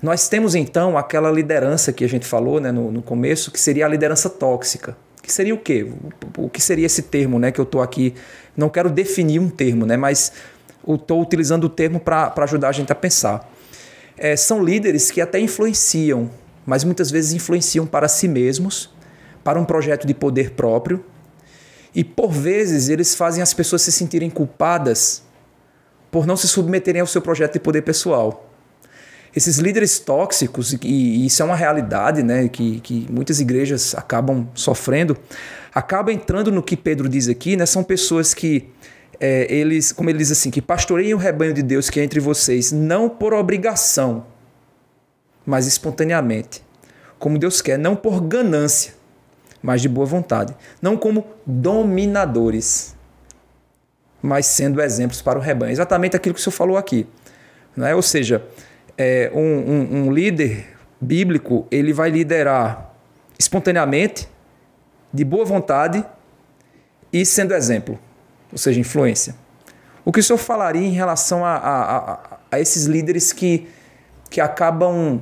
Nós temos então aquela liderança que a gente falou né, no, no começo, que seria a liderança tóxica. Que seria o quê? O, que seria esse termo né, que eu estou aqui? Não quero definir um termo, né, mas estou utilizando o termo para ajudar a gente a pensar é, são líderes que até influenciam, mas muitas vezes influenciam para si mesmos, para um projeto de poder próprio. E por vezes eles fazem as pessoas se sentirem culpadas por não se submeterem ao seu projeto de poder pessoal. Esses líderes tóxicos, e isso é uma realidade né, que, que muitas igrejas acabam sofrendo, acaba entrando no que Pedro diz aqui, né, são pessoas que é, eles, como ele diz assim, que pastoreiem o rebanho de Deus que é entre vocês, não por obrigação, mas espontaneamente, como Deus quer, não por ganância, mas de boa vontade, não como dominadores, mas sendo exemplos para o rebanho. Exatamente aquilo que o senhor falou aqui. é? Ou seja, é, um, um, um líder bíblico ele vai liderar espontaneamente, de boa vontade e sendo exemplo ou seja, influência. O que o senhor falaria em relação a, a, a, a esses líderes que, que acabam.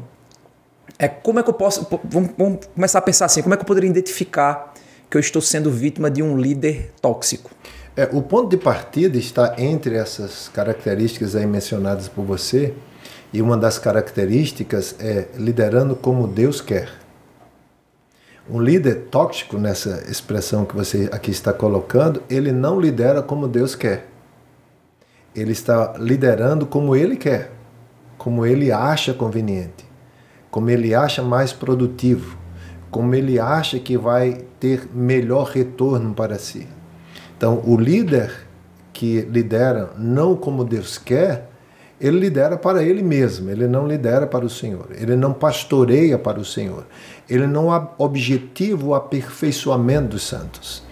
É, como é que eu posso. Vamos, vamos começar a pensar assim: como é que eu poderia identificar que eu estou sendo vítima de um líder tóxico? É, o ponto de partida está entre essas características aí mencionadas por você, e uma das características é liderando como Deus quer. Um líder tóxico, nessa expressão que você aqui está colocando, ele não lidera como Deus quer. Ele está liderando como ele quer, como ele acha conveniente, como ele acha mais produtivo, como ele acha que vai ter melhor retorno para si. Então, o líder que lidera não como Deus quer, ele lidera para ele mesmo, ele não lidera para o Senhor, ele não pastoreia para o Senhor, ele não objetiva o aperfeiçoamento dos santos.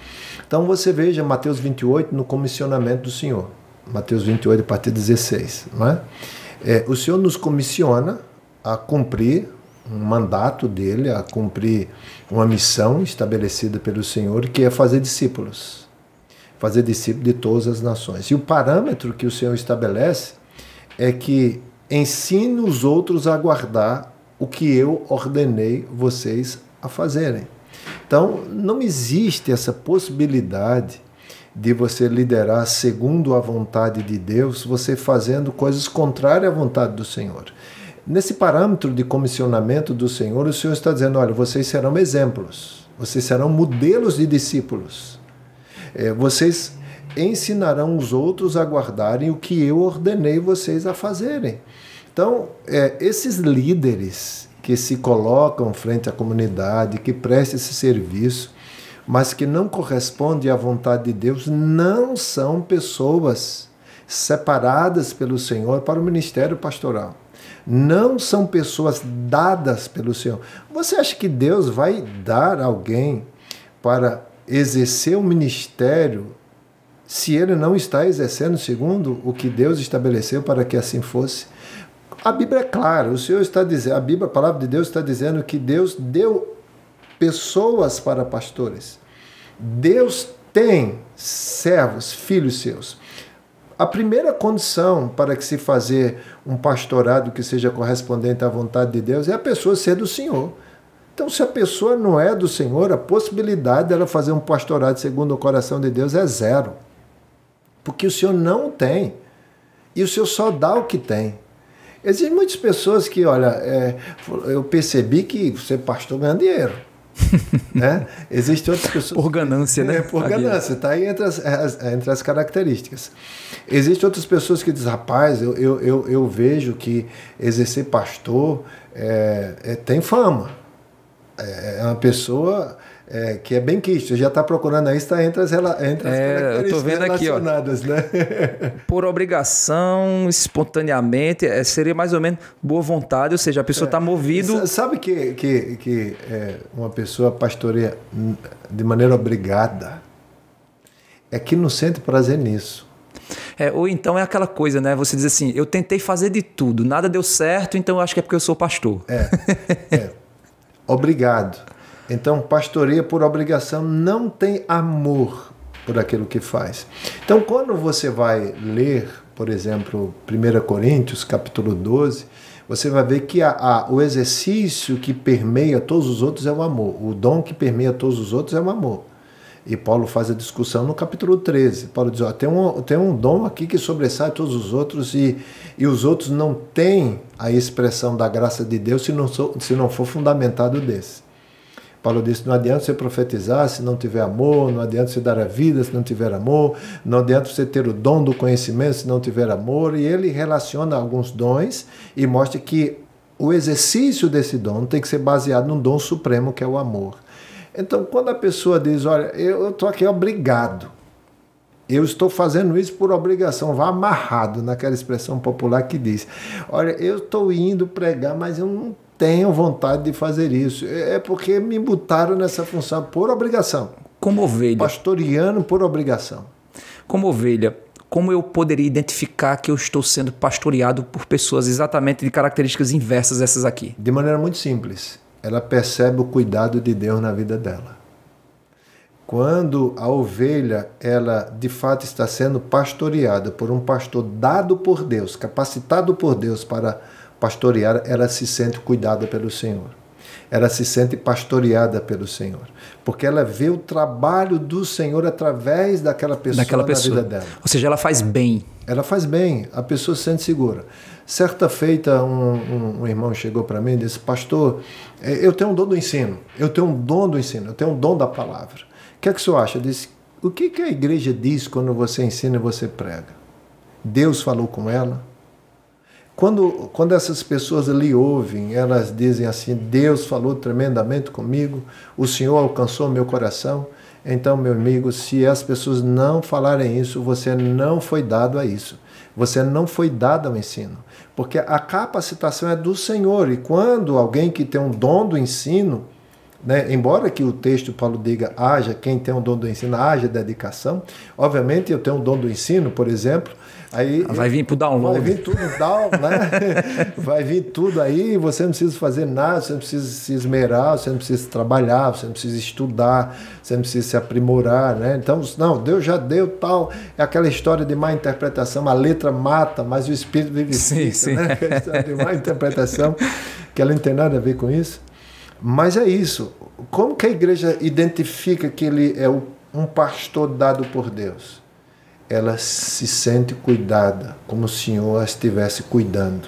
Então você veja Mateus 28 no comissionamento do Senhor, Mateus 28, a partir de 16. Não é? É, o Senhor nos comissiona a cumprir um mandato dele, a cumprir uma missão estabelecida pelo Senhor, que é fazer discípulos. Fazer discípulos de todas as nações. E o parâmetro que o Senhor estabelece é que ensine os outros a guardar o que eu ordenei vocês a fazerem. Então, não existe essa possibilidade de você liderar segundo a vontade de Deus, você fazendo coisas contrárias à vontade do Senhor. Nesse parâmetro de comissionamento do Senhor, o Senhor está dizendo: olha, vocês serão exemplos, vocês serão modelos de discípulos. É, vocês ensinarão os outros a guardarem o que eu ordenei vocês a fazerem. Então, é, esses líderes que se colocam frente à comunidade, que prestam esse serviço, mas que não correspondem à vontade de Deus, não são pessoas separadas pelo Senhor para o ministério pastoral. Não são pessoas dadas pelo Senhor. Você acha que Deus vai dar alguém para exercer o ministério se ele não está exercendo segundo o que Deus estabeleceu para que assim fosse. A Bíblia é clara, o Senhor está dizendo, a Bíblia, a palavra de Deus está dizendo que Deus deu pessoas para pastores. Deus tem servos, filhos seus. A primeira condição para que se fazer um pastorado que seja correspondente à vontade de Deus é a pessoa ser do Senhor. Então, se a pessoa não é do Senhor, a possibilidade dela fazer um pastorado segundo o coração de Deus é zero porque o Senhor não tem. E o Senhor só dá o que tem. Existem muitas pessoas que, olha, é, eu percebi que ser pastor ganha dinheiro. né? Existem outras pessoas. Por ganância, né? É, por ganância, está aí entre as, entre as características. Existem outras pessoas que dizem, rapaz, eu, eu, eu, eu vejo que exercer pastor é, é, tem fama. É, é uma pessoa é, que é bem quisto. Já está procurando aí, está entre as, entre as é, eu tô vendo aqui, ó. né? Por obrigação, espontaneamente, é, seria mais ou menos boa vontade, ou seja, a pessoa está é, movido. Sabe que, que, que é, uma pessoa pastoreia de maneira obrigada é que não sente prazer nisso. É, ou então é aquela coisa, né? Você diz assim, eu tentei fazer de tudo, nada deu certo, então eu acho que é porque eu sou pastor. É. é. Obrigado. Então, pastoreia por obrigação não tem amor por aquilo que faz. Então, quando você vai ler, por exemplo, 1 Coríntios, capítulo 12, você vai ver que a, a, o exercício que permeia todos os outros é o amor. O dom que permeia todos os outros é o amor. E Paulo faz a discussão no capítulo 13. Paulo diz: ó, tem, um, tem um dom aqui que sobressai todos os outros, e, e os outros não têm a expressão da graça de Deus se não, se não for fundamentado desse. Paulo disse: não adianta você profetizar se não tiver amor, não adianta você dar a vida se não tiver amor, não adianta você ter o dom do conhecimento se não tiver amor. E ele relaciona alguns dons e mostra que o exercício desse dom tem que ser baseado num dom supremo que é o amor. Então, quando a pessoa diz: Olha, eu estou aqui obrigado, eu estou fazendo isso por obrigação, vá amarrado naquela expressão popular que diz: Olha, eu estou indo pregar, mas eu não tenho vontade de fazer isso. É, é porque me botaram nessa função por obrigação. Como ovelha. Pastoreando por obrigação. Como ovelha, como eu poderia identificar que eu estou sendo pastoreado por pessoas exatamente de características inversas essas aqui? De maneira muito simples. Ela percebe o cuidado de Deus na vida dela. Quando a ovelha, ela de fato está sendo pastoreada por um pastor dado por Deus, capacitado por Deus para pastorear, ela se sente cuidada pelo Senhor. Ela se sente pastoreada pelo Senhor. Porque ela vê o trabalho do Senhor através daquela pessoa, daquela pessoa. na vida dela. Ou seja, ela faz bem. Ela faz bem, a pessoa se sente segura. Certa feita, um, um, um irmão chegou para mim e disse: Pastor, é, eu tenho um dom do ensino, eu tenho um dom do ensino, eu tenho um dom da palavra. O que é que o senhor acha? Eu disse: O que, que a igreja diz quando você ensina e você prega? Deus falou com ela? Quando, quando essas pessoas lhe ouvem, elas dizem assim: Deus falou tremendamente comigo, o Senhor alcançou meu coração. Então, meu amigo, se as pessoas não falarem isso, você não foi dado a isso. Você não foi dado ao ensino. Porque a capacitação é do Senhor. E quando alguém que tem um dom do ensino, né, embora que o texto Paulo diga haja, quem tem um dom do ensino, haja dedicação, obviamente eu tenho um dom do ensino, por exemplo, Aí, vai vir para o download. Vai vir tudo down, né? vai vir tudo aí, você não precisa fazer nada, você não precisa se esmerar, você não precisa trabalhar, você não precisa estudar, você não precisa se aprimorar, né? Então, não, Deus já deu tal, é aquela história de má interpretação, a letra mata, mas o espírito vivifica, sim, sim. né? A história de má interpretação, que ela não tem nada a ver com isso. Mas é isso. Como que a igreja identifica que ele é um pastor dado por Deus? ela se sente cuidada, como o Senhor a estivesse cuidando.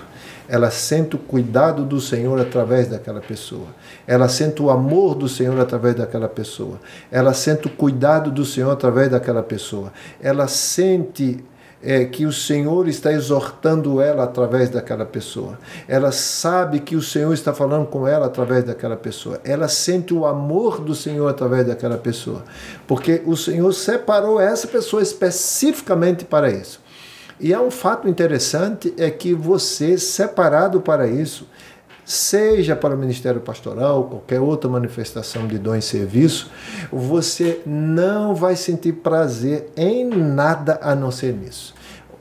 Ela sente o cuidado do Senhor através daquela pessoa. Ela sente o amor do Senhor através daquela pessoa. Ela sente o cuidado do Senhor através daquela pessoa. Ela sente é, que o Senhor está exortando ela através daquela pessoa. Ela sabe que o Senhor está falando com ela através daquela pessoa. Ela sente o amor do Senhor através daquela pessoa. Porque o Senhor separou essa pessoa especificamente para isso. E há um fato interessante é que você, separado para isso, seja para o ministério pastoral, qualquer outra manifestação de dom e serviço, você não vai sentir prazer em nada a não ser nisso.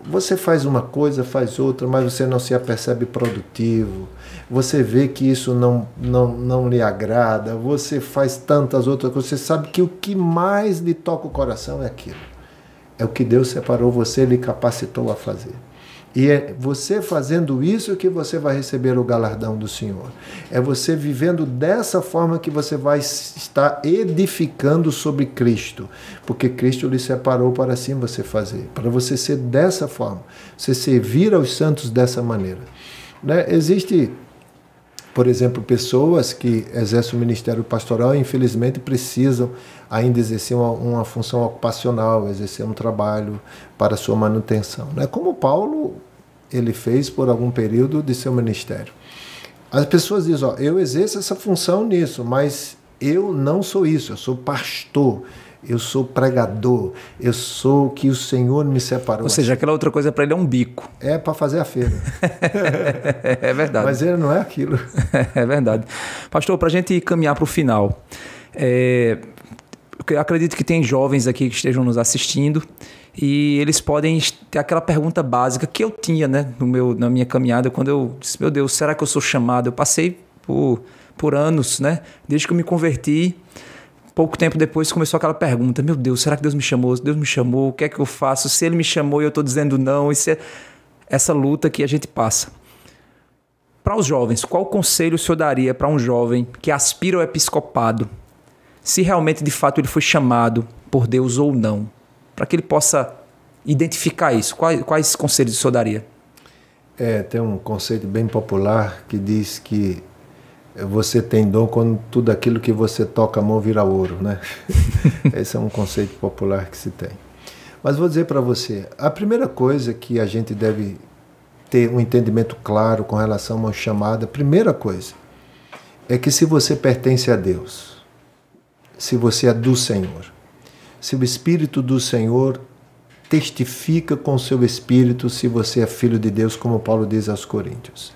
Você faz uma coisa, faz outra, mas você não se apercebe produtivo. Você vê que isso não, não, não lhe agrada. Você faz tantas outras coisas. Você sabe que o que mais lhe toca o coração é aquilo. É o que Deus separou você, lhe capacitou a fazer. E é você fazendo isso que você vai receber o galardão do Senhor. É você vivendo dessa forma que você vai estar edificando sobre Cristo. Porque Cristo lhe separou para assim você fazer. Para você ser dessa forma. Você servir aos santos dessa maneira. Né? Existe por exemplo, pessoas que exercem o ministério pastoral infelizmente precisam ainda exercer uma, uma, função ocupacional, exercer um trabalho para sua manutenção. Né? Como Paulo ele fez por algum período de seu ministério. As pessoas dizem, ó, eu exerço essa função nisso, mas Eu não sou isso, eu sou pastor eu sou pregador, eu sou o que o Senhor me separou. Ou seja, aquela outra coisa para ele é um bico. É para fazer a feira. é verdade. Mas ele não é aquilo. é verdade. Pastor, para a gente caminhar para o final, é, acredito que tem jovens aqui que estejam nos assistindo e eles podem ter aquela pergunta básica que eu tinha né, no meu, na minha caminhada, quando eu disse, meu Deus, será que eu sou chamado? Eu passei por, por anos, né, desde que eu me converti, pouco tempo depois começou aquela pergunta: Meu Deus, será que Deus me chamou? Deus me chamou, o que é que eu faço? Se Ele me chamou e eu estou dizendo não, isso é essa luta que a gente passa. Para os jovens, qual conselho o senhor daria para um jovem que aspira ao episcopado, se realmente de fato ele foi chamado por Deus ou não, para que ele possa identificar isso? Quais, quais conselhos o senhor daria? É, tem um conceito bem popular que diz que você tem dom quando tudo aquilo que você toca a mão vira ouro, né? Esse é um conceito popular que se tem. Mas vou dizer para você, a primeira coisa que a gente deve ter um entendimento claro com relação a uma chamada, primeira coisa, é que se você pertence a Deus, se você é do Senhor, se o Espírito do Senhor testifica com o seu Espírito se você é filho de Deus, como Paulo diz aos Coríntios.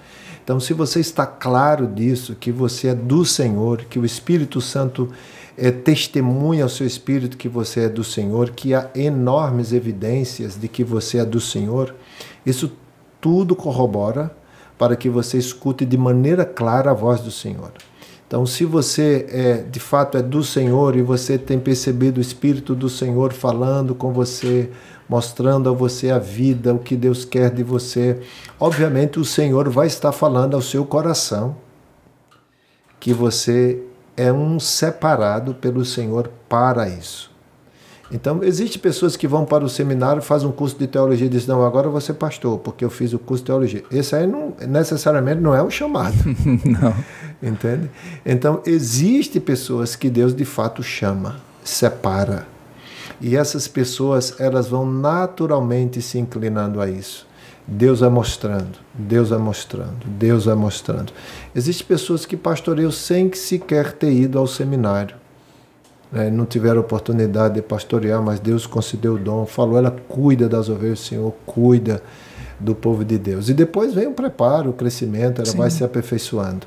Então, se você está claro disso, que você é do Senhor, que o Espírito Santo é, testemunha ao seu espírito que você é do Senhor, que há enormes evidências de que você é do Senhor, isso tudo corrobora para que você escute de maneira clara a voz do Senhor. Então, se você é, de fato é do Senhor e você tem percebido o Espírito do Senhor falando com você, mostrando a você a vida, o que Deus quer de você. Obviamente, o Senhor vai estar falando ao seu coração que você é um separado pelo Senhor para isso. Então, existem pessoas que vão para o seminário, fazem um curso de teologia e dizem, não, agora ser pastor, porque eu fiz o curso de teologia. Esse aí não, necessariamente não é um chamado. não. Entende? Então, existem pessoas que Deus de fato chama, separa e essas pessoas, elas vão naturalmente se inclinando a isso. Deus vai mostrando, Deus vai mostrando, Deus vai mostrando. Existem pessoas que pastoreiam sem sequer ter ido ao seminário. Né? Não tiveram oportunidade de pastorear, mas Deus concedeu o dom. Falou, ela cuida das ovelhas, Senhor, cuida do povo de Deus. E depois vem o preparo, o crescimento, ela Sim. vai se aperfeiçoando.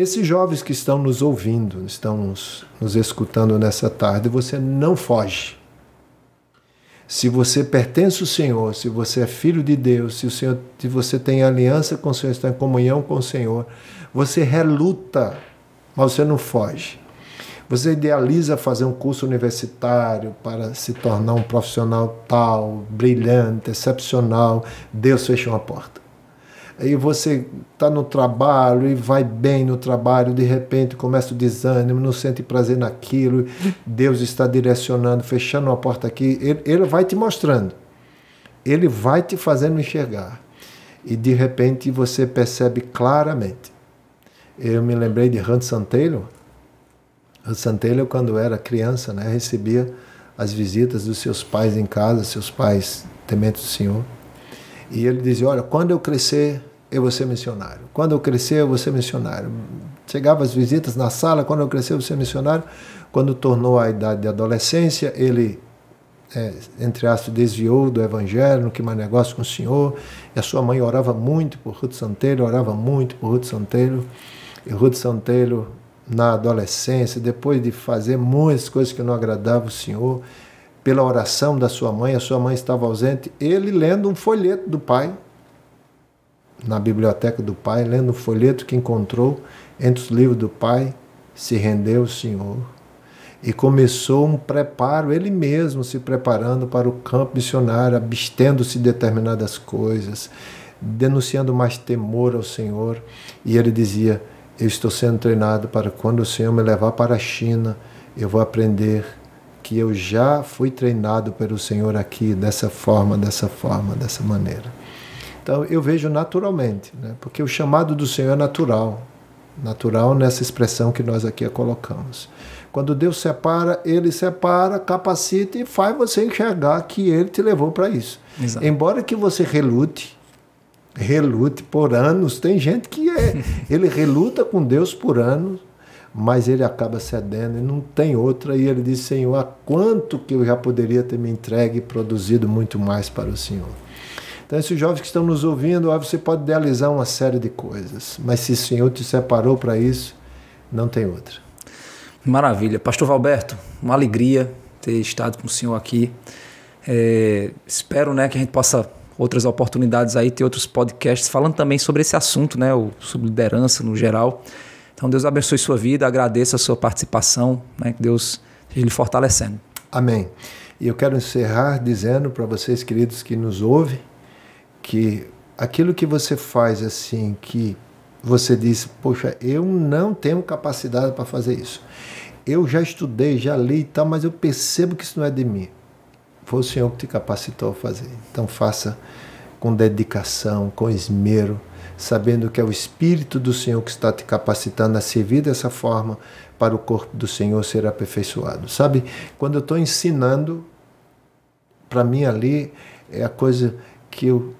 Esses jovens que estão nos ouvindo, estão nos, nos escutando nessa tarde, você não foge. Se você pertence ao Senhor, se você é filho de Deus, se, o Senhor, se você tem aliança com o Senhor, está em comunhão com o Senhor, você reluta, mas você não foge. Você idealiza fazer um curso universitário para se tornar um profissional tal, brilhante, excepcional. Deus fecha uma porta aí você está no trabalho e vai bem no trabalho, de repente começa o desânimo, não sente prazer naquilo, Deus está direcionando, fechando uma porta aqui, ele, ele vai te mostrando, ele vai te fazendo enxergar. E de repente você percebe claramente. Eu me lembrei de Hudson Taylor. Hudson Taylor, quando era criança, né, recebia as visitas dos seus pais em casa, seus pais tementes do Senhor. E ele dizia: Olha, quando eu crescer, eu vou ser missionário. Quando eu crescer, eu vou ser missionário. Chegava as visitas na sala, quando eu crescer, eu vou ser missionário. Quando tornou a idade de adolescência, ele, é, entre aspas, desviou do evangelho, não quis mais negócio com o Senhor. E a sua mãe orava muito por Ruth Santeiro, orava muito por Ruth Santeiro. E Ruth Santeiro, na adolescência, depois de fazer muitas coisas que não agradavam o Senhor, pela oração da sua mãe, a sua mãe estava ausente, ele lendo um folheto do pai, na biblioteca do pai, lendo o folheto que encontrou entre os livros do pai, se rendeu ao Senhor e começou um preparo, ele mesmo se preparando para o campo missionário, abstendo-se de determinadas coisas, denunciando mais temor ao Senhor. E ele dizia: Eu estou sendo treinado para quando o Senhor me levar para a China, eu vou aprender que eu já fui treinado pelo Senhor aqui, dessa forma, dessa forma, dessa maneira. Então eu vejo naturalmente, né? porque o chamado do Senhor é natural, natural nessa expressão que nós aqui colocamos. Quando Deus separa, Ele separa, capacita e faz você enxergar que Ele te levou para isso. Exato. Embora que você relute, relute por anos, tem gente que é, ele reluta com Deus por anos, mas ele acaba cedendo e não tem outra. E ele diz: Senhor, há quanto que eu já poderia ter me entregue e produzido muito mais para o Senhor. Então, esses jovens que estão nos ouvindo, você pode idealizar uma série de coisas, mas se o Senhor te separou para isso, não tem outra. Maravilha. Pastor Valberto, uma alegria ter estado com o senhor aqui. É, espero né, que a gente possa, outras oportunidades aí, ter outros podcasts falando também sobre esse assunto, né, sobre liderança no geral. Então, Deus abençoe sua vida, agradeço a sua participação, né, que Deus esteja lhe fortalecendo. Amém. E eu quero encerrar dizendo para vocês, queridos, que nos ouvem, que aquilo que você faz assim, que você diz, poxa, eu não tenho capacidade para fazer isso. Eu já estudei, já li e tal, mas eu percebo que isso não é de mim. Foi o Senhor que te capacitou a fazer. Então faça com dedicação, com esmero, sabendo que é o Espírito do Senhor que está te capacitando a servir dessa forma para o corpo do Senhor ser aperfeiçoado. Sabe, quando eu estou ensinando, para mim ali é a coisa que eu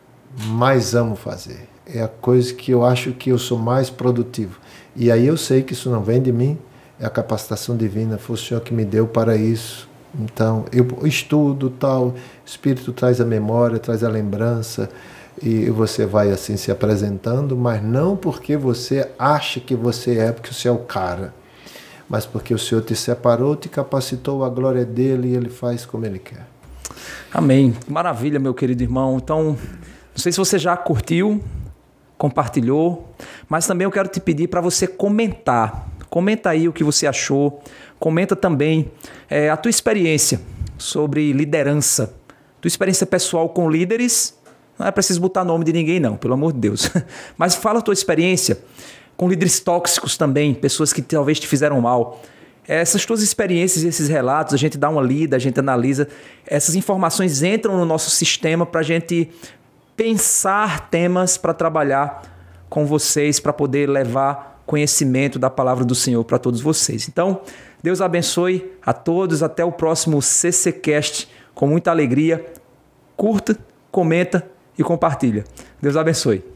mais amo fazer. É a coisa que eu acho que eu sou mais produtivo. E aí eu sei que isso não vem de mim, é a capacitação divina, foi o Senhor que me deu para isso. Então, eu estudo tal, o Espírito traz a memória, traz a lembrança, e você vai assim se apresentando, mas não porque você acha que você é, porque você é o cara, mas porque o Senhor te separou, te capacitou, a glória é dele e ele faz como ele quer. Amém. Maravilha, meu querido irmão. Então, não sei se você já curtiu, compartilhou, mas também eu quero te pedir para você comentar. Comenta aí o que você achou. Comenta também é, a tua experiência sobre liderança, tua experiência pessoal com líderes. Não é preciso botar nome de ninguém, não, pelo amor de Deus. Mas fala a tua experiência com líderes tóxicos também, pessoas que talvez te fizeram mal. Essas tuas experiências esses relatos, a gente dá uma lida, a gente analisa. Essas informações entram no nosso sistema para a gente pensar temas para trabalhar com vocês, para poder levar conhecimento da palavra do Senhor para todos vocês. Então, Deus abençoe a todos. Até o próximo CCCast. Com muita alegria. Curta, comenta e compartilha. Deus abençoe.